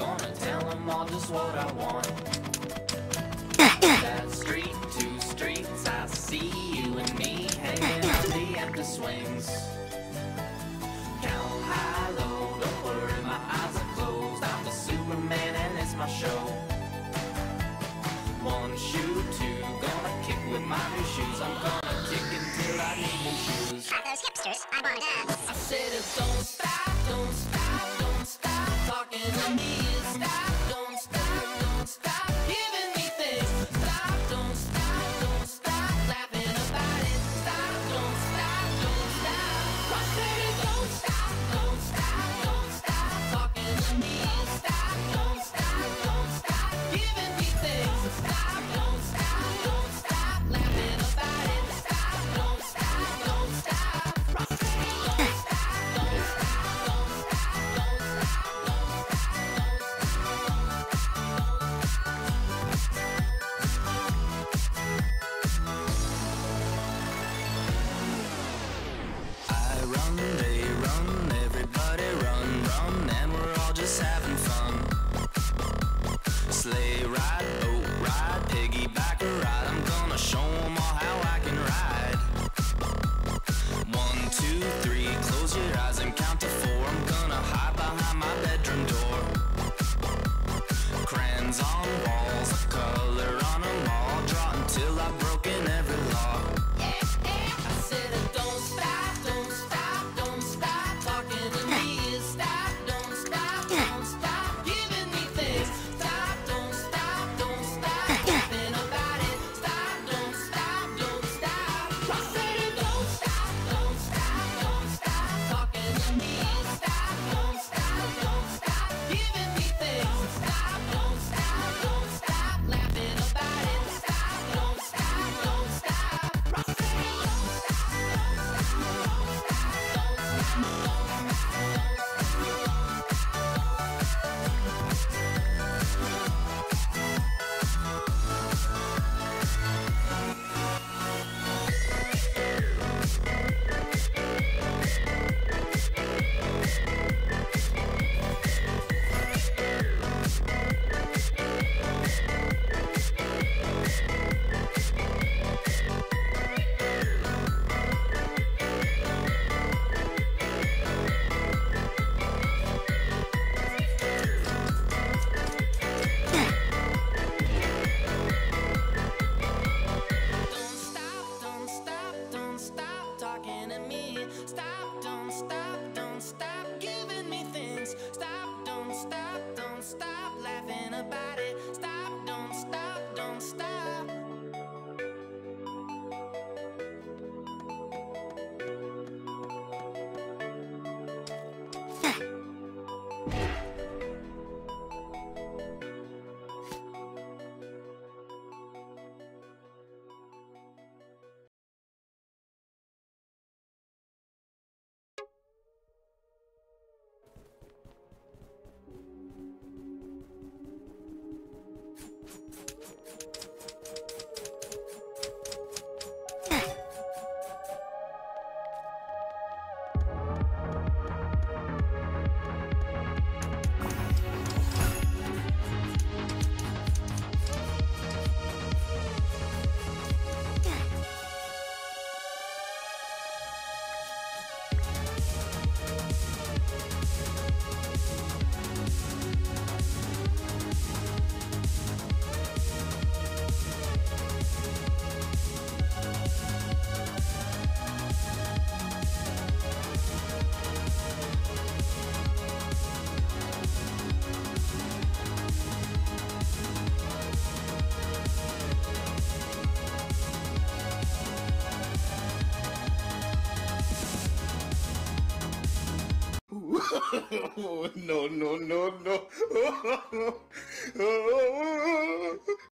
Gonna tell them all just what I want. till I break no, no, no, no.